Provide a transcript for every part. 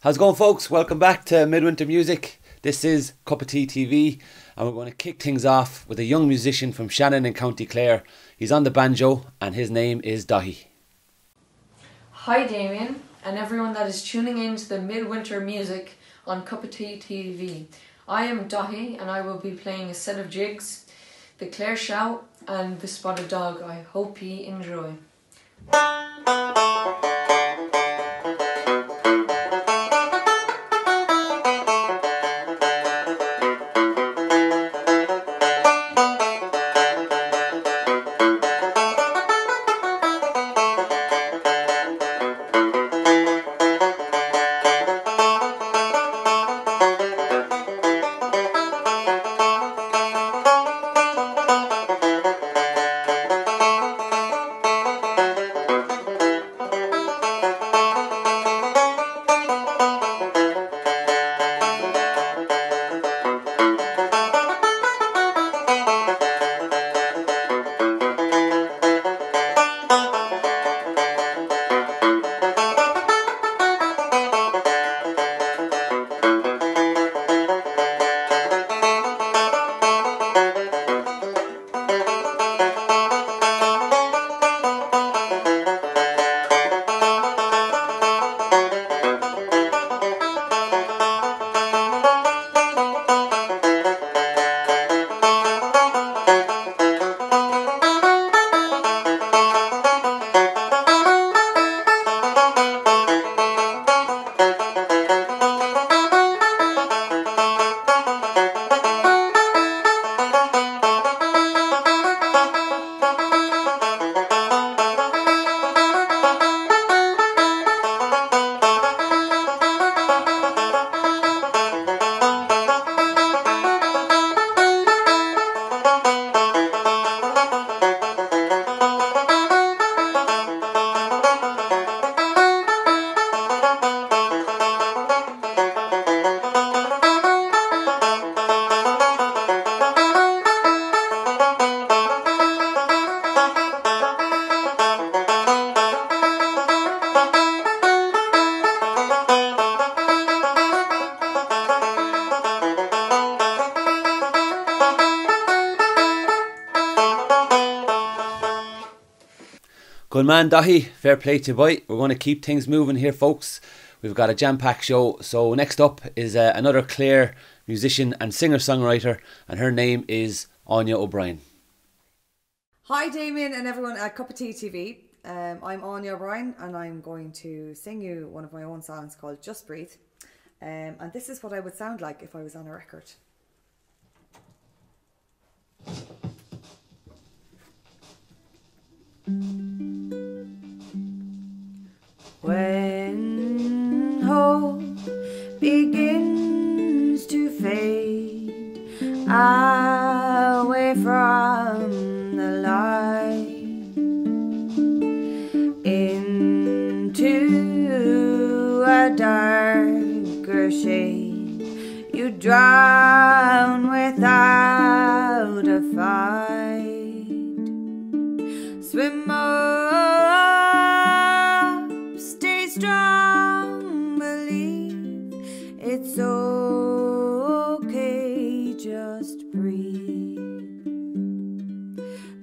How's it going, folks? Welcome back to Midwinter Music. This is Cuppa Tea TV, and we're going to kick things off with a young musician from Shannon in County Clare. He's on the banjo, and his name is Daithí. Hi, Damian, and everyone that is tuning in to the Midwinter Music on Cuppa Tea TV. I am Daithí, and I will be playing a set of jigs, the Clare Shout and the Spotted Dog. I hope you enjoy. Man, Daithí. Fair play to you, boy. We're going to keep things moving here, folks. We've got a jam-packed show. So next up is uh, another Clare musician and singer-songwriter, and her name is Áine O'Brien. Hi, Damian, and everyone at Cuppa Tea TV. Um, I'm Áine O'Brien, and I'm going to sing you one of my own songs called Just Breathe. Um, and this is what I would sound like if I was on a record. Darker shade, you drown without a fight. Swim up, stay strong, believe it's okay, just breathe.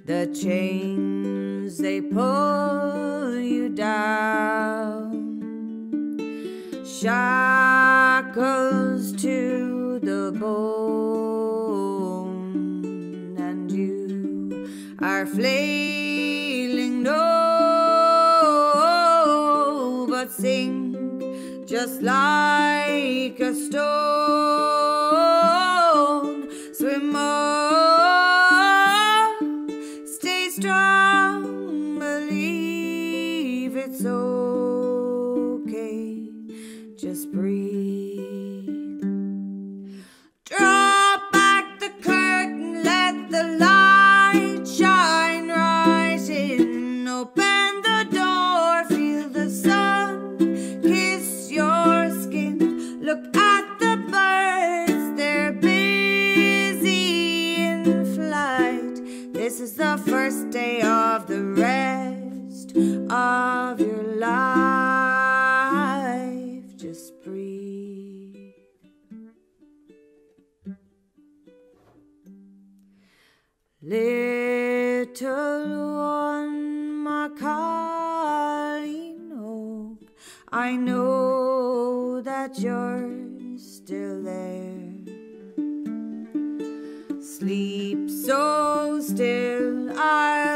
The chains they pull you down, shackles to the bone, and you are flailing low, but sink just like a stone. Little one, my calling oak, I know that you're still there. Sleep so still, I'll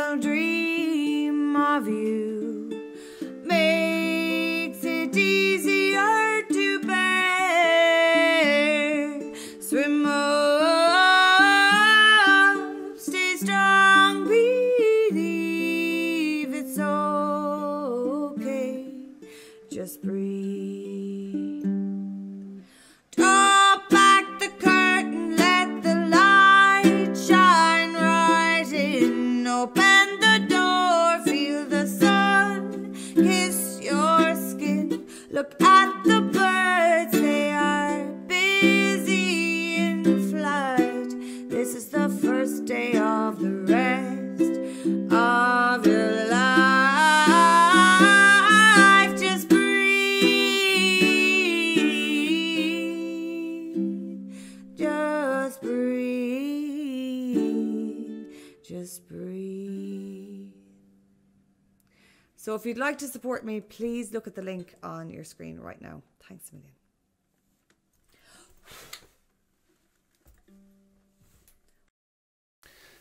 if you'd like to support me, please look at the link on your screen right now. Thanks a million.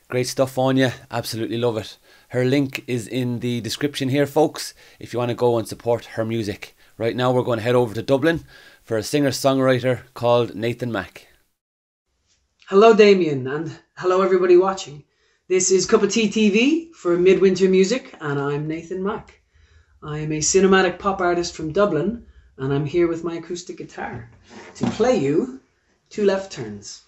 Great stuff, Áine. Absolutely love it. Her link is in the description here, folks, if you want to go and support her music. Right now, we're going to head over to Dublin for a singer songwriter called Nathan Mac. Hello, Damian, and hello, everybody watching. This is Cuppa Tea TV for Midwinter Music, and I'm Nathan Mac. I am a cinematic pop artist from Dublin, and I'm here with my acoustic guitar to play you two left turns.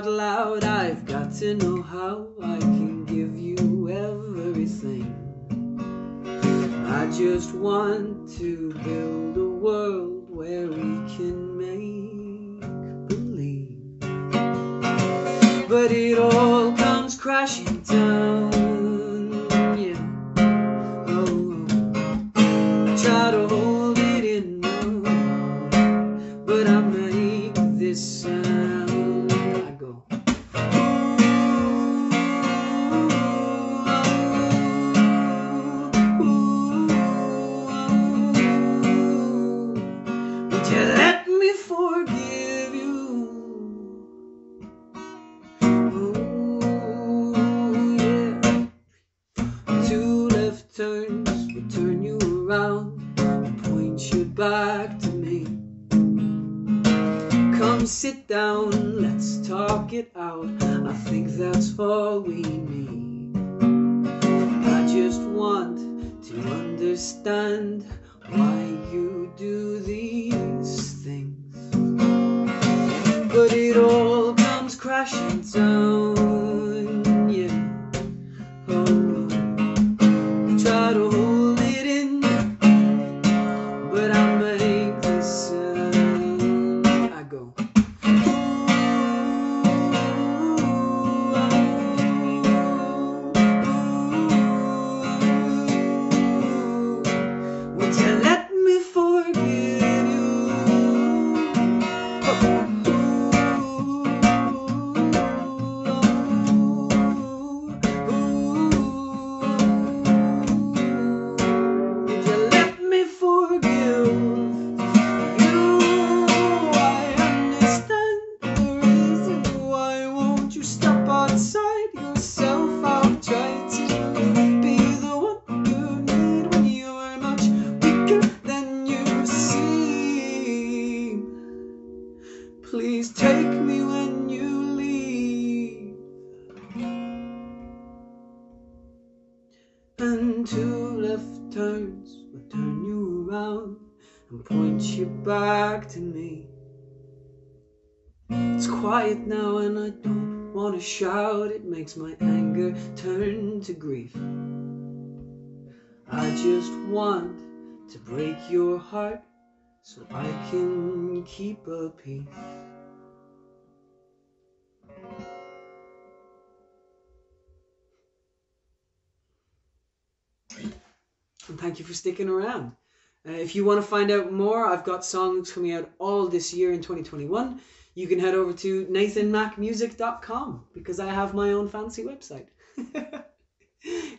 Out loud, I've got to know how I can give you everything. I just want you back to me. It's quiet now and I don't want to shout. It makes my anger turn to grief. I just want to break your heart so I can keep a peace. And thank you for sticking around. Uh, if you want to find out more, I've got songs coming out all this year in 2021. You can head over to nathanmacmusic.com because I have my own fancy website.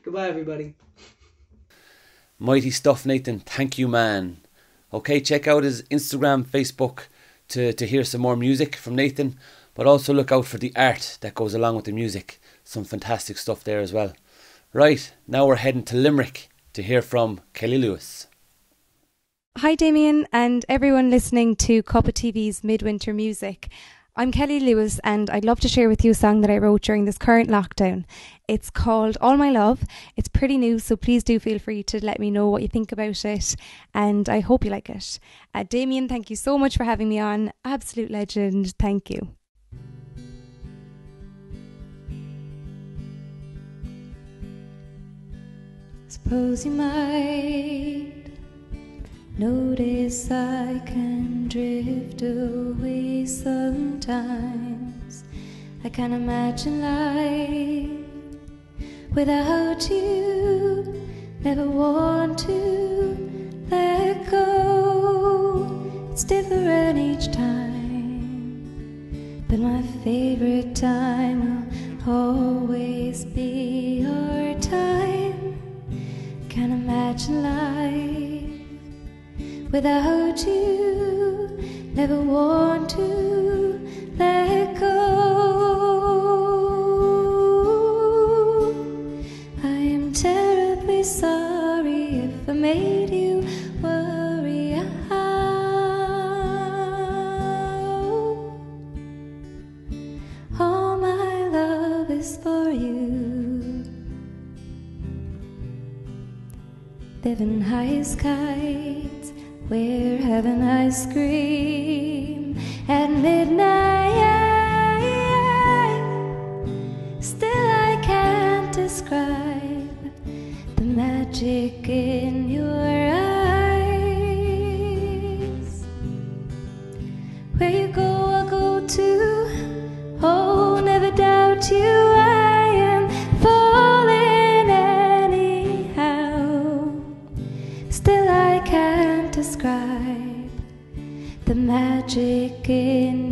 Goodbye, everybody. Mighty stuff, Nathan. Thank you, man. Okay, check out his Instagram, Facebook to, to hear some more music from Nathan, but also look out for the art that goes along with the music. Some fantastic stuff there as well. Right, now we're heading to Limerick to hear from Kellie Lewis. Hi, Damian, and everyone listening to Cuppa TV's Midwinter Music. I'm Kellie Lewis, and I'd love to share with you a song that I wrote during this current lockdown. It's called All My Love. It's pretty new, so please do feel free to let me know what you think about it, and I hope you like it. Uh, Damian, thank you so much for having me on. Absolute legend. Thank you. Suppose you might Notice I can drift away sometimes. I can't imagine life without you. Never want to let go. It's different each time, but my favorite time will always be our time. Can't imagine life without you. Never want to let go. I am terribly sorry if I made you worry. All my love is for you. Living high skies where heaven I scream at midnight. Still, I can't describe the magic in your eyes. Describe the magic in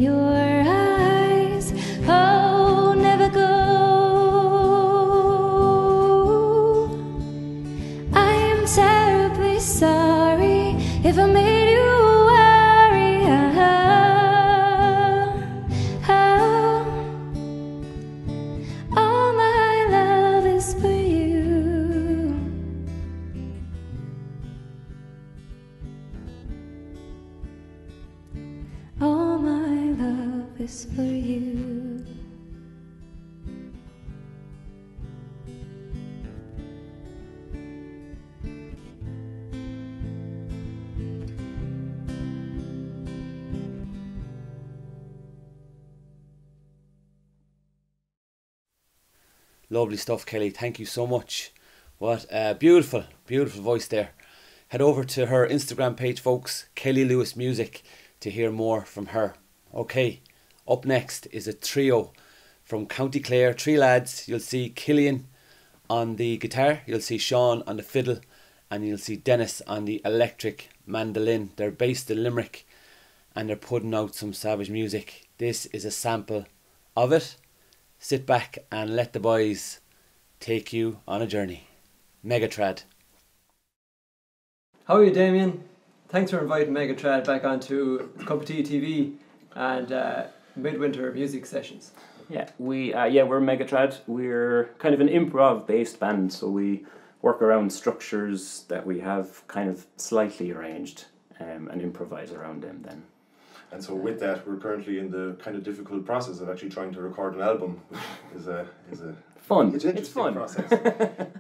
Lovely stuff, Kellie. Thank you so much. What a beautiful, beautiful voice there. Head over to her Instagram page, folks, Kellie Lewis Music, to hear more from her. Okay, up next is a trio from County Clare, three lads. You'll see Killian on the guitar, you'll see Sean on the fiddle, and you'll see Dennis on the electric mandolin. They're based in Limerick and they're putting out some savage music. This is a sample of it. Sit back and let the boys take you on a journey. Mega Trad. How are you, Damian? Thanks for inviting Mega Trad back onto Cuppa Tea TV and uh, Midwinter Music Sessions. Yeah, we uh, yeah we're Mega Trad. We're kind of an improv based band, so we work around structures that we have kind of slightly arranged um, and improvise around them. Then And so with that, we're currently in the kind of difficult process of actually trying to record an album. is a is a fun. it's It's, fun. process.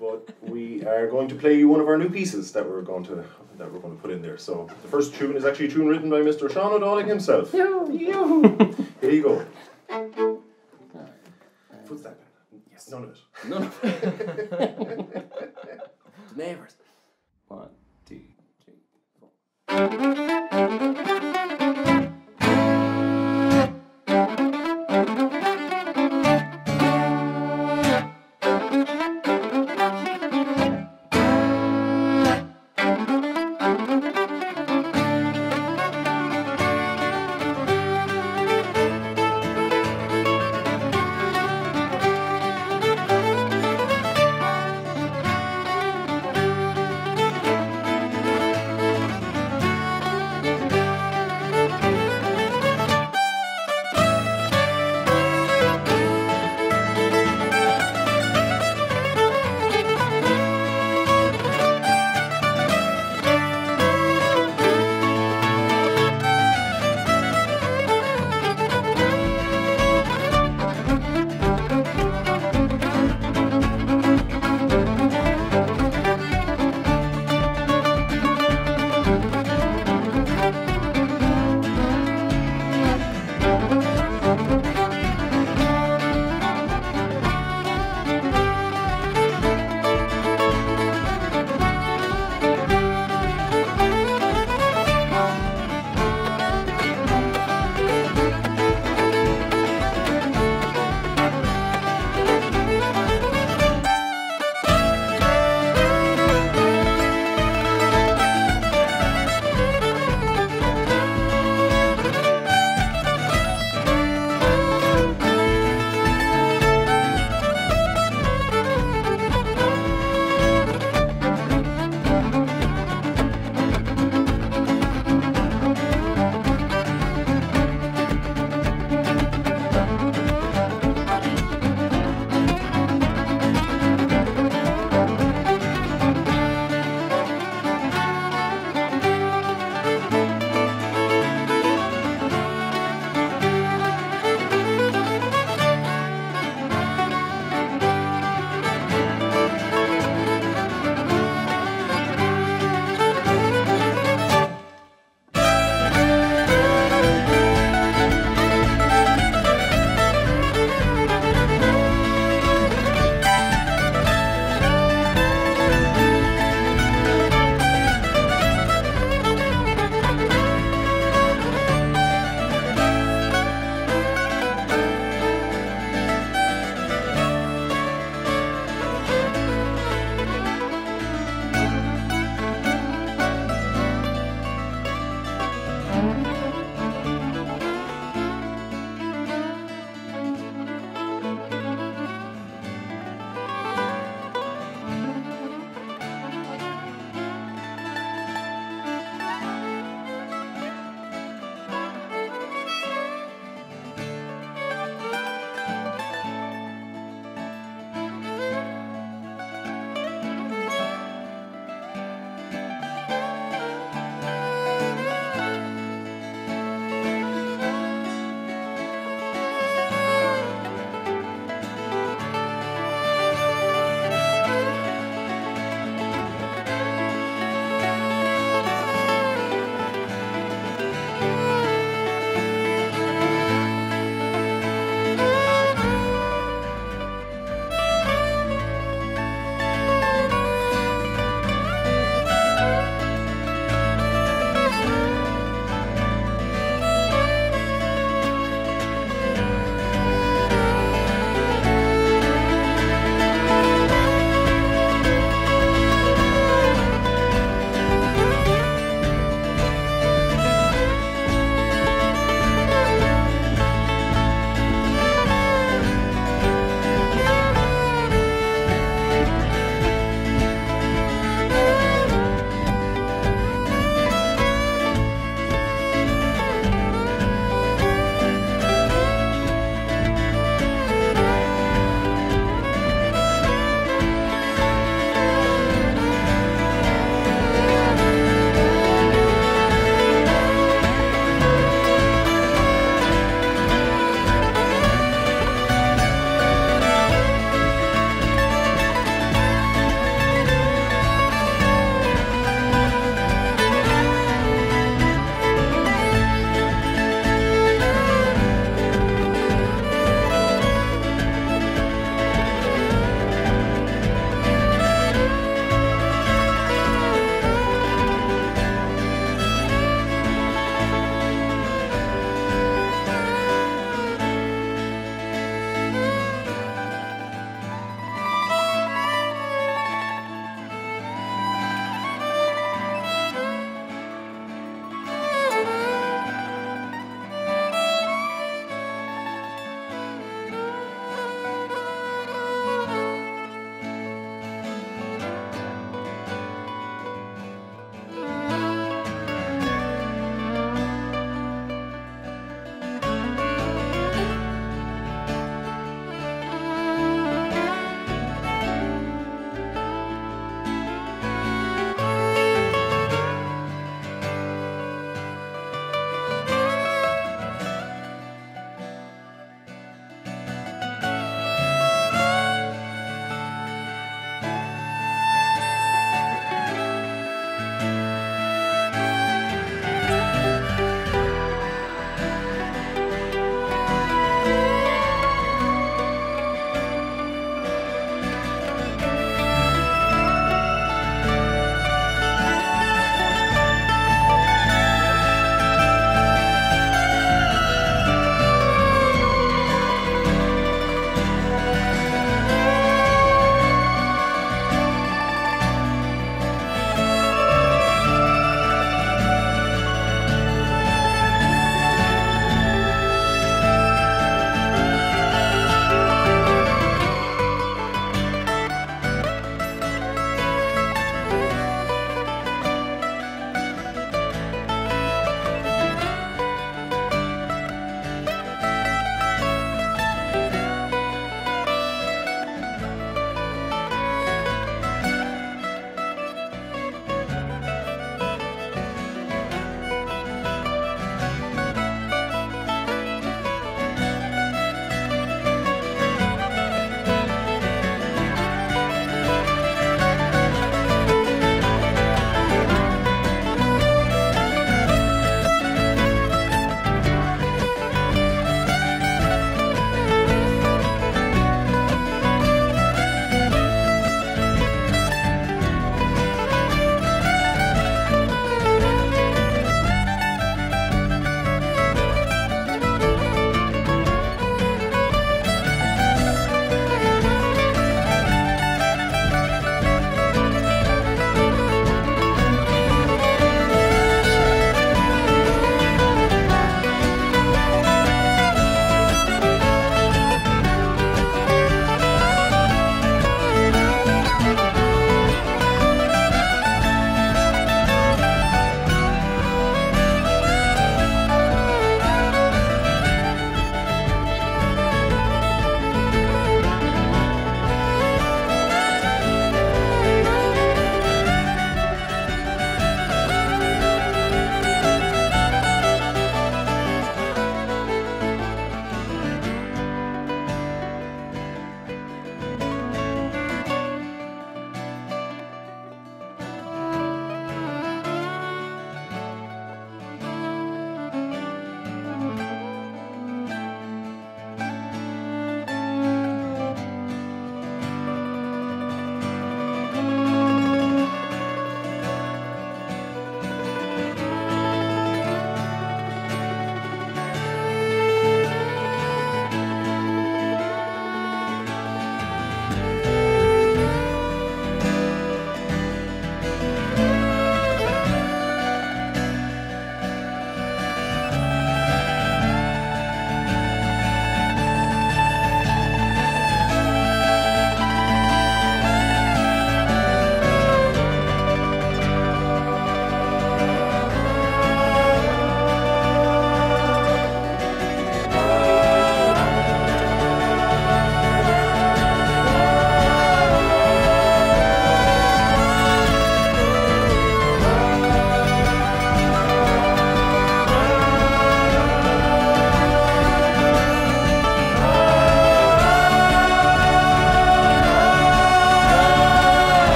but we are going to play you one of our new pieces that we're going to that we're going to put in there. So the first tune is actually a tune written by Mr. Sean O'Dowling himself. Here you go. Footstep. Yes. None of it. None of the neighbours. One, two, three, four.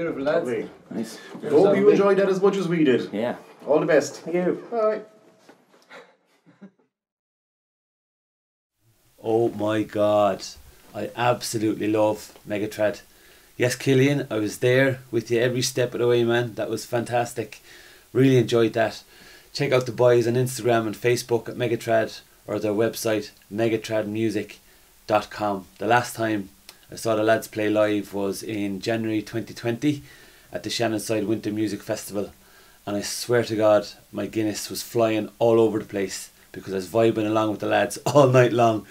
Beautiful lads. Lovely. Nice. Hope you enjoyed that as much as we did. Yeah. All the best. Thank you. Bye. Oh my god. I absolutely love Mega Trad. Yes, Killian, I was there with you every step of the way, man. That was fantastic. Really enjoyed that. Check out the boys on Instagram and Facebook at Mega Trad or their website megatradmusic.com. The last time I saw the lads play live was in January 2020 at the Shannonside Winter Music Festival. And I swear to God, my Guinness was flying all over the place because I was vibing along with the lads all night long.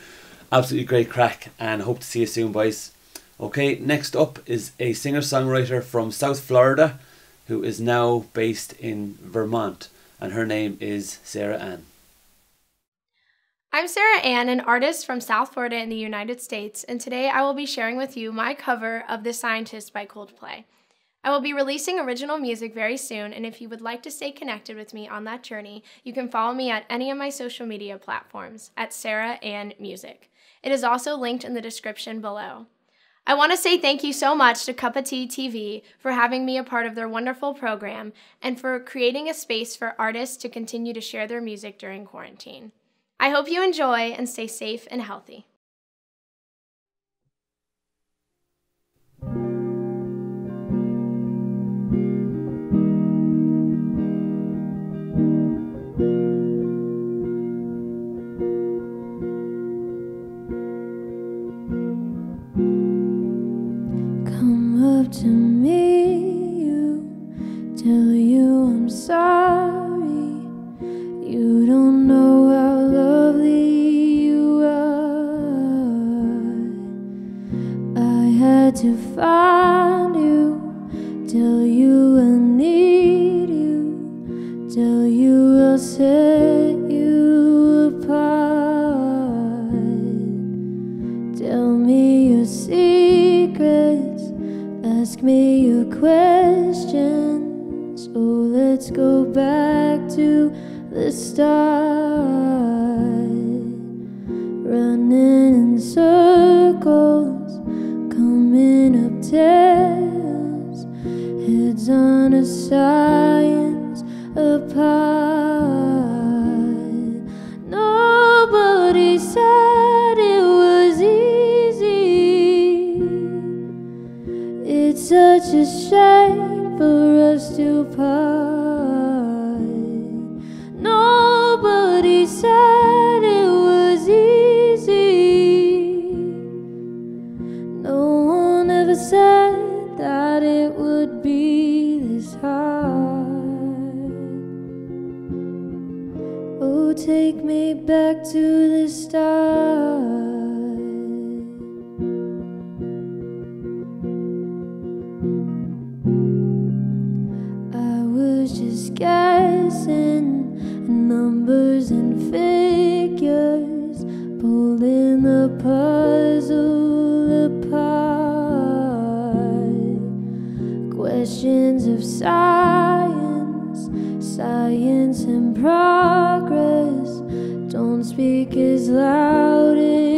Absolutely great crack and hope to see you soon, boys. Okay, next up is a singer songwriter from South Florida who is now based in Vermont, and her name is Sara Ann. I'm Sara Ann, an artist from South Florida in the United States, and today I will be sharing with you my cover of The Scientist by Coldplay. I will be releasing original music very soon, and if you would like to stay connected with me on that journey, you can follow me at any of my social media platforms at Sara Ann Music. It is also linked in the description below. I want to say thank you so much to Cuppa Tea TV for having me a part of their wonderful program and for creating a space for artists to continue to share their music during quarantine. I hope you enjoy and stay safe and healthy. Questions of science, science and progress. Don't speak as loud as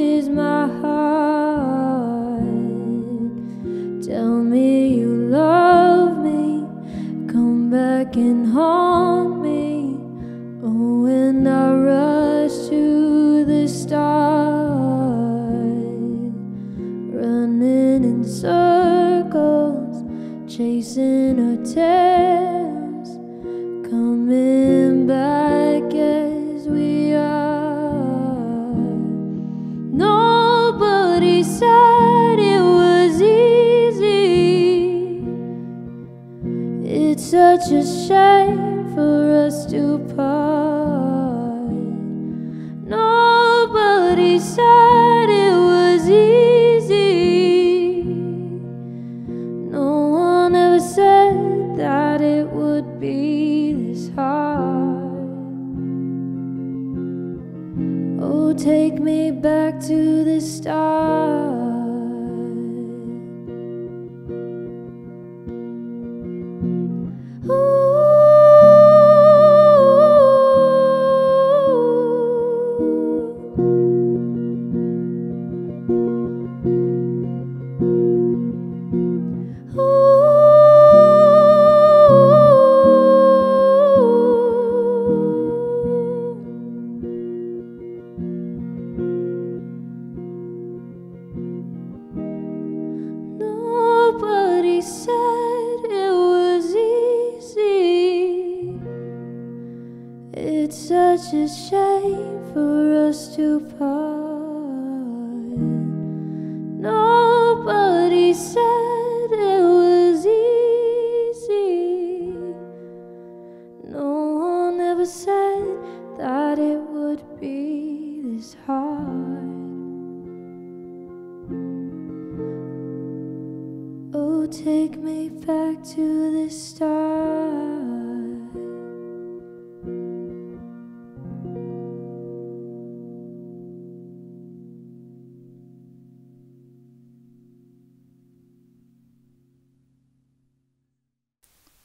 for us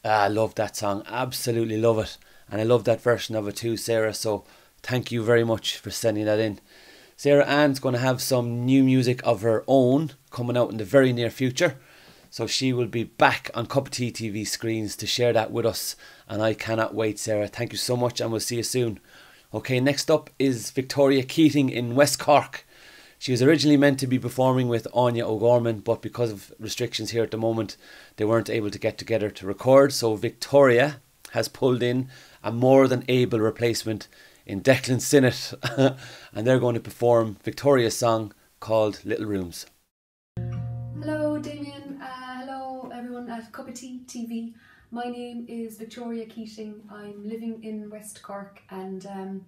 Ah, I love that song. Absolutely love it. And I love that version of it too, Sara. So thank you very much for sending that in. Sara Ann's going to have some new music of her own coming out in the very near future. So she will be back on Cuppa Tea TV screens to share that with us. And I cannot wait, Sara. Thank you so much, and we'll see you soon. Okay, next up is Victoria Keating in West Cork. She was originally meant to be performing with Anya O'Gorman, but because of restrictions here at the moment, they weren't able to get together to record. So Victoria has pulled in a more than able replacement in Declan Sinnott, and they're going to perform Victoria's song called Little Rooms. Hello, Damian. Uh, hello, everyone at Cuppa Tea TV. My name is Victoria Keating. I'm living in West Cork and um,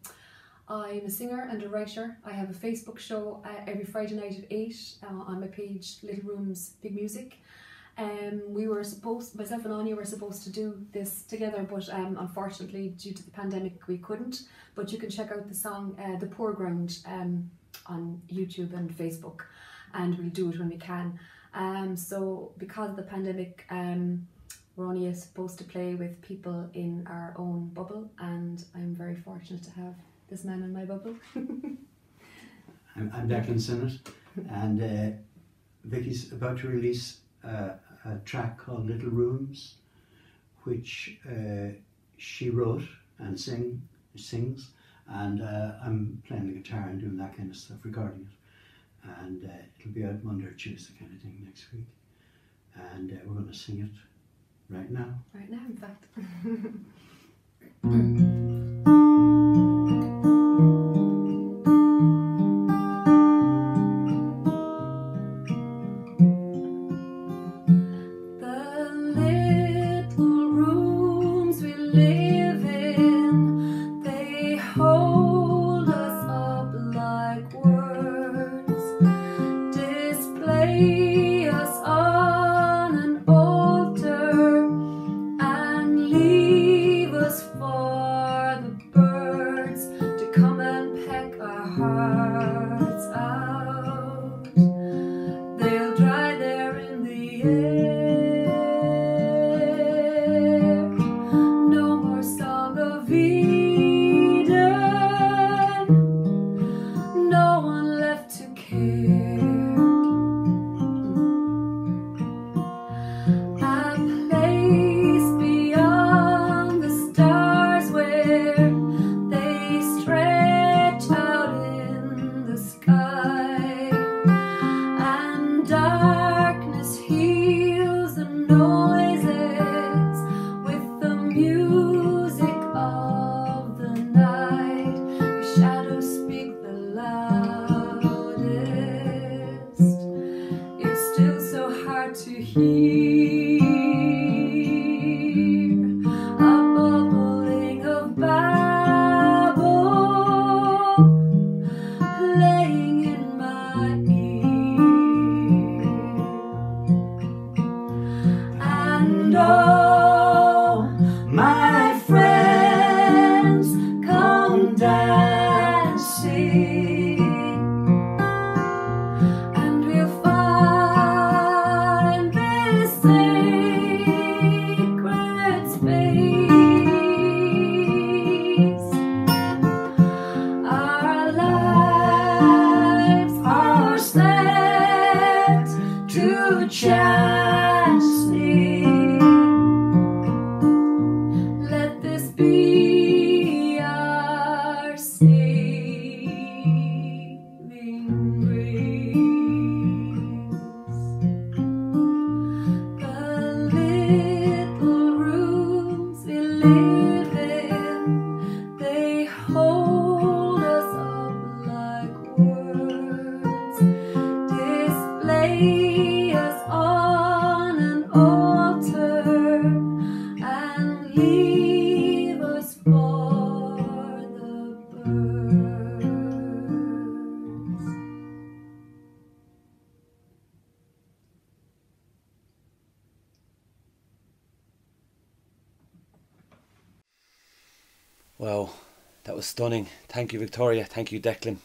I'm a singer and a writer. I have a Facebook show uh, every Friday night at 8 uh, on my page Little Rooms Big Music. Um, we were supposed, myself and Anya were supposed to do this together, but um, unfortunately, due to the pandemic, we couldn't. But you can check out the song uh, The Poor Ground um, on YouTube and Facebook, and we'll do it when we can. Um, so, because of the pandemic, um, we're only supposed to play with people in our own bubble, and I'm very fortunate to have this man in my bubble. I'm, I'm Declan Sinnott, and uh, Vicky's about to release uh, a track called Little Rooms, which uh, she wrote and sing sings, and uh, I'm playing the guitar and doing that kind of stuff, recording it, and uh, it'll be out Monday or Tuesday kind of thing next week, and uh, we're going to sing it right now. right now, in fact. hard Thank you, Victoria. Thank you, Declan.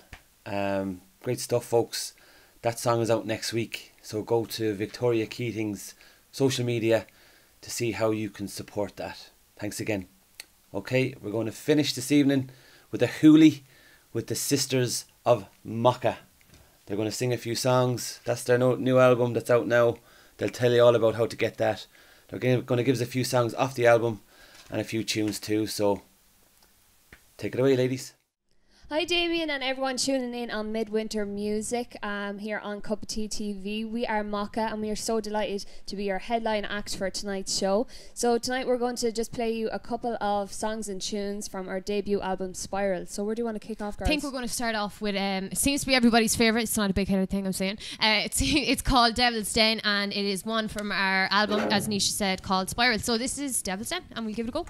Um, great stuff, folks. That song is out next week, so go to Victoria Keating's social media to see how you can support that. Thanks again. Okay, we're going to finish this evening with a hoolie with the Sisters of MACA. They're going to sing a few songs. That's their new album that's out now. They'll tell you all about how to get that. They're going to give us a few songs off the album and a few tunes too. So take it away, ladies. Hi, Damian, and everyone tuning in on Midwinter Music um, here on Cuppa Tea TV. We are MACA, and we are so delighted to be your headline act for tonight's show. So, tonight we're going to just play you a couple of songs and tunes from our debut album, Spiral. So, where do you want to kick off, girls? I think we're going to start off with um, it seems to be everybody's favorite. It's not a big headed thing I'm saying. Uh, it's it's called Devil's Den, and it is one from our album, as Nisha said, called Spiral. So this is Devil's Den, and we'll give it a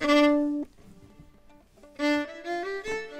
go.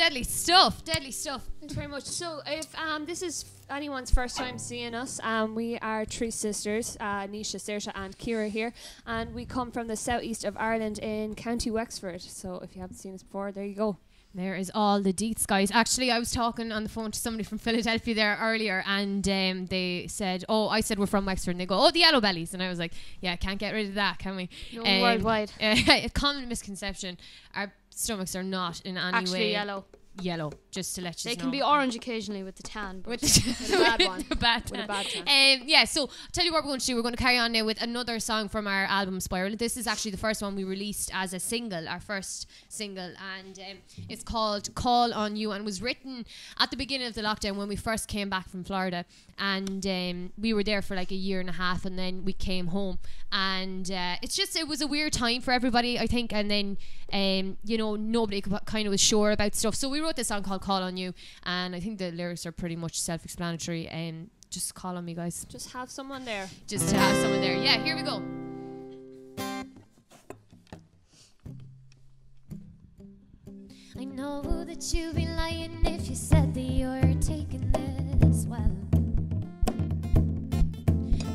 Deadly stuff. Deadly stuff. Thanks very much. So, if um, this is anyone's first time seeing us, um, we are three sisters, uh, Nisha, Saoirse, and Kira here, and we come from the southeast of Ireland in County Wexford. So, if you haven't seen us before, there you go. There is all the deets, guys. Actually, I was talking on the phone to somebody from Philadelphia there earlier, and um, they said, "Oh, I said we're from Wexford," and they go, "Oh, the yellow bellies," and I was like, "Yeah, can't get rid of that, can we?" No, worldwide. a common misconception: our stomachs are not in any Actually way yellow. Yellow, just to let you They know. They can be orange occasionally with the tan, but with the, bad one. the bad With a bad tan. Um, yeah, so I'll tell you what we're going to do. We're going to carry on now with another song from our album Spiral. This is actually the first one we released as a single, our first single, and um, it's called "Call on You" and was written at the beginning of the lockdown when we first came back from Florida, and um, we were there for like a year and a half, and then we came home, and uh, it's just it was a weird time for everybody, I think, and then um, you know nobody kind of was sure about stuff, so we wrote wrote this song called "Call on You," and I think the lyrics are pretty much self-explanatory. And just call on me, guys. Just have someone there. Just to have someone there. Yeah, here we go. I know that you'd be lying if you said that you're taking this well.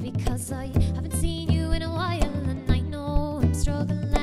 Because I haven't seen you in a while and I know I'm struggling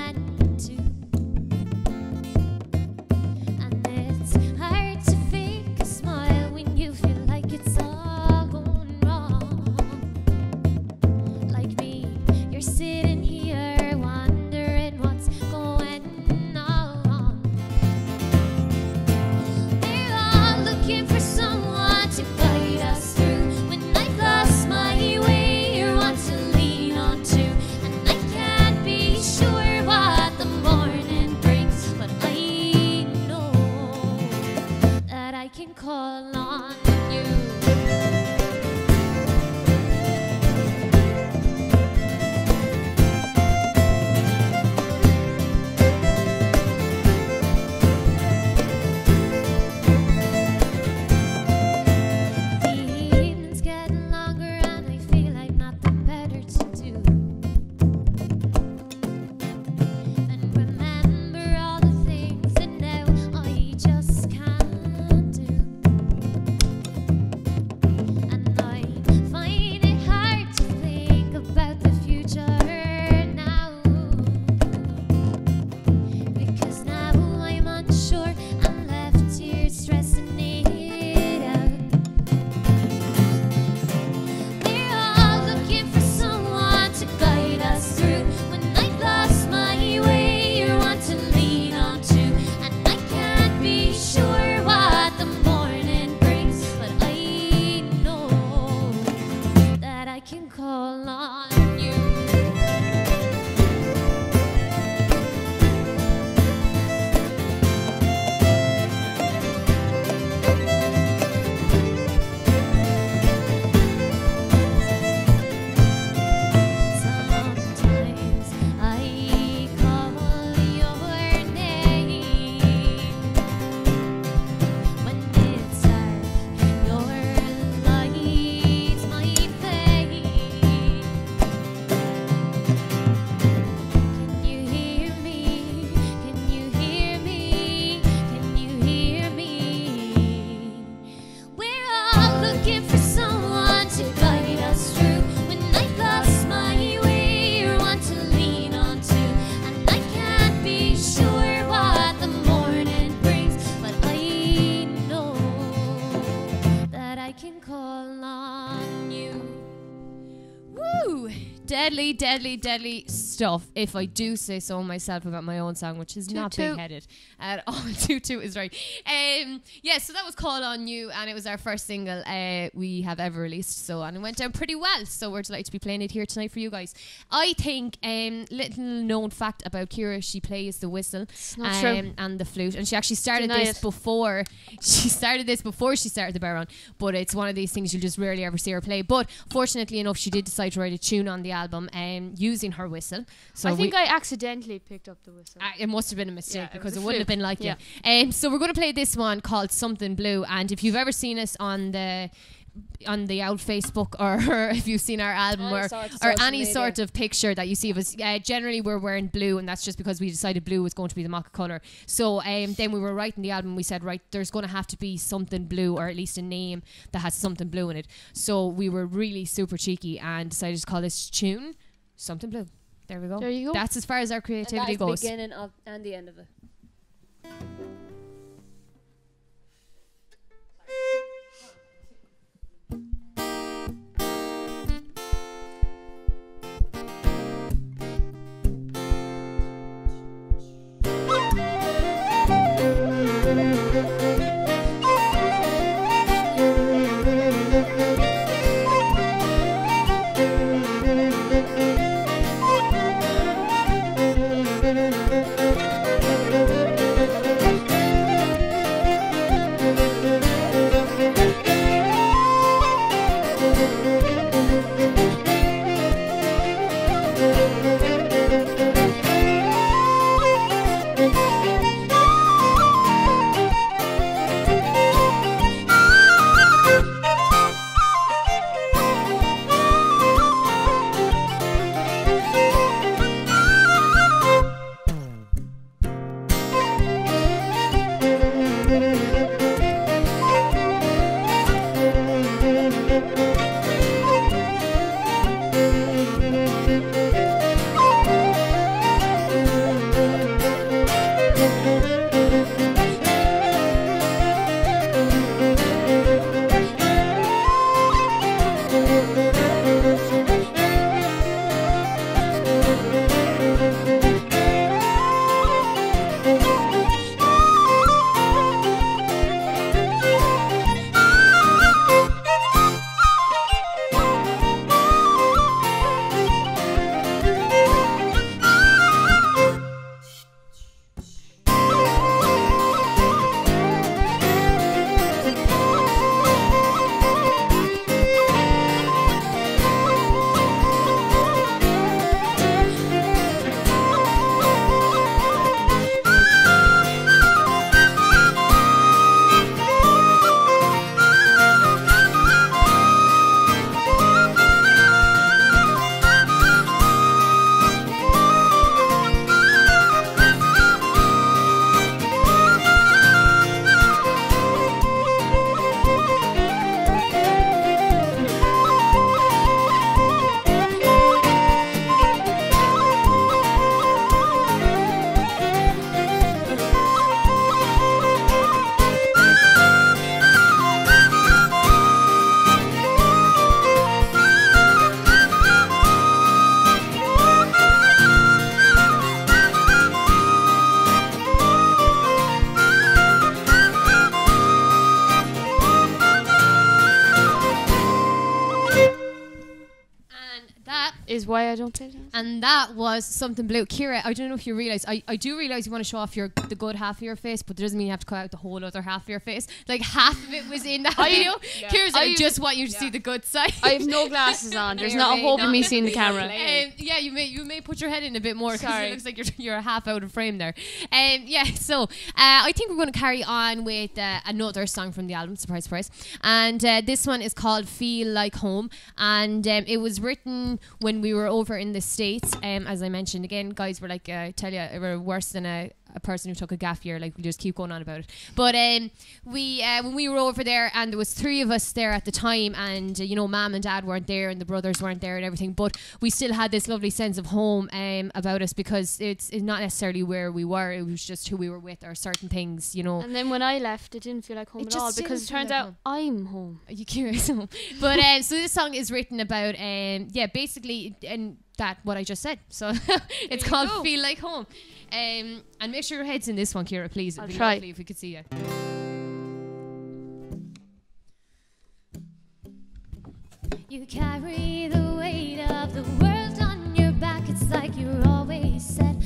Deadly, deadly, deadly stuff. If I do say so myself about my own song, which is Toot not big headed at all. Toot is right. Um, yeah, so that was Call on You, and it was our first single uh, we have ever released. So, and it went down pretty well. So, we're delighted to be playing it here tonight for you guys. I think, um, little known fact about Kira, she plays the whistle um, and the flute, and she actually started Deny this it. before she started this before she started the bodhrán. But it's one of these things you'll just rarely ever see her play. But fortunately enough, she did decide to write a tune on the album um, using her whistle. So I think I accidentally picked up the whistle. I- it must have been a mistake Yeah, because was it wouldn't have been like Yeah. it. Um, so we're going to play this one called Something Blue, and if you've ever seen us on the on the out Facebook or if you've seen our album Any or, sort of or any media. sort of picture that you see of us, uh, generally we're wearing blue, and that's just because we decided blue was going to be the mock color. So um, then we were writing the album, we said, right, there's going to have to be something blue, or at least a name that has something blue in it. So we were really super cheeky and decided to call this tune Something Blue. There we go. There you go. That's as far as our And that creativity is the goes. beginning of and the end of it. Is why I don't play dance. And that was something blue. Kira, I don't know if you realise. I, I do realise you want to show off your the good half of your face, but that doesn't mean you have to cut out the whole other half of your face. Like half of it was in that I- video. yeah. Kira's like, I I- just want you to see the good side. I have no glasses on. There's not a hope not. me seeing the camera. Um, yeah, you may you may put your head in a bit more because it looks like you're you're half out of frame there. Um, yeah, so uh, I think we're going to carry on with uh, another song from the album. Surprise, surprise! And uh, this one is called "Feel Like Home," and um, it was written when we were over in the states. Um, as I mentioned again, guys were like, uh, tell you, we're worse than a. A person who took a gaff year, like we just keep going on about it. But um, we uh, when we were over there, and there was three of us there at the time, and uh, you know, mom and dad weren't there, and the brothers weren't there, and everything. But we still had this lovely sense of home um, about us because it's, it's not necessarily where we were; it was just who we were with, or certain things, you know. And then when I left, it didn't feel like home It at all because it turns like out I'm home. Are you curious? but um, so this song is written about um, yeah, basically and that what I just said. So it's called go. "Feel Like Home." Um, and make sure your head's in this one, Kira, please. It'd I'll be try. lovely if we could see you. You carry the weight of the world on your back. It's like you're always set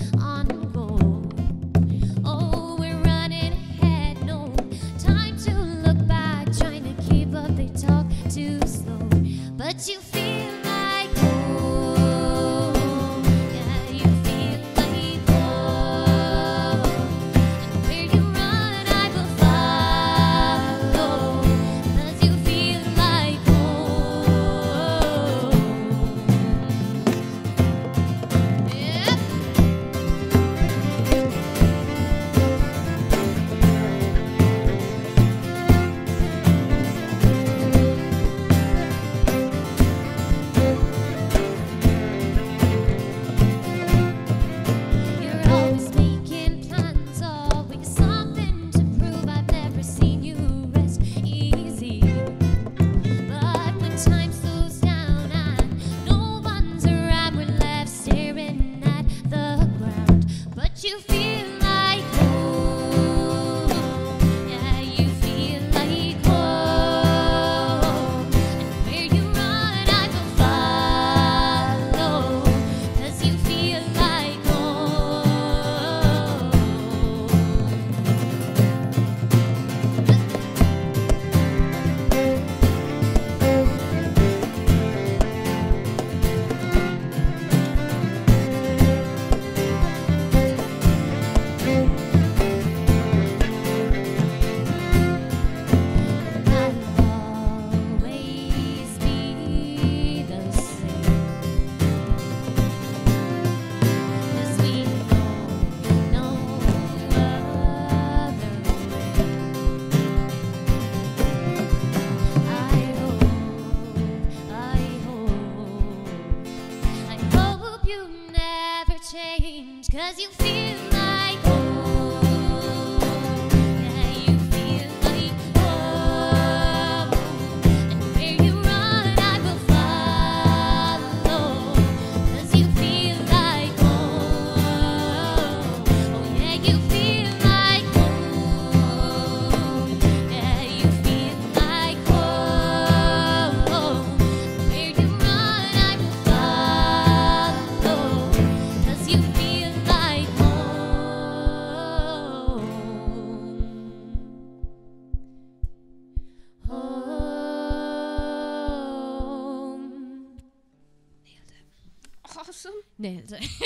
nailed it.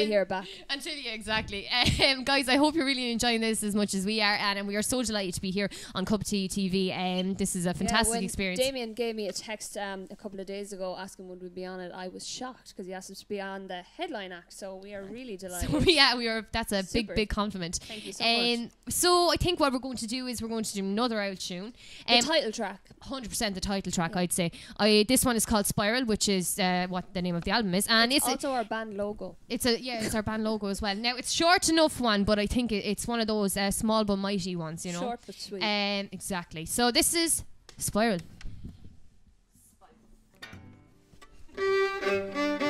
We hear back. Until yeah, exactly. Um, guys, I hope you're really enjoying this as much as we are, and, and we are so delighted to be here on Cuppa Tea TV. Um, this is a fantastic yeah, experience. Damian gave me a text um, a couple of days ago asking would we be on it. I was shocked because he asked us to be on the headline act. So we are really delighted. So yeah, we are. That's a big, Super. big compliment. Thank you so um, much. So I think what we're going to do is we're going to do another old tune. The title track. Hundred percent the title track. I'd say. I this one is called Spiral, which is uh, what the name of the album is, and it's, it's, also our band logo. it's a yeah, it's our band logo as well. Now it's short enough one, but I think it, it's one of those uh, small but mighty ones. You know, Short but sweet. Um, exactly. So this is Spiral.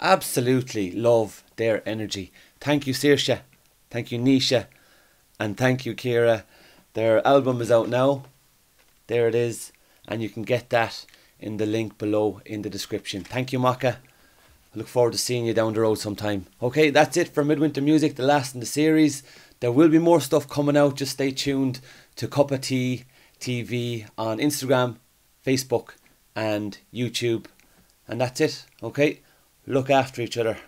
Absolutely love their energy. Thank you, Saoirse. Thank you, Nisha. And thank you, Kira. Their album is out now. There it is. And you can get that in the link below in the description. Thank you, MACA. I look forward to seeing you down the road sometime. Okay, that's it for Midwinter Music, the last in the series. There will be more stuff coming out. Just stay tuned to Cuppa Tea TV on Instagram, Facebook, and YouTube. And that's it. Okay, look after each other.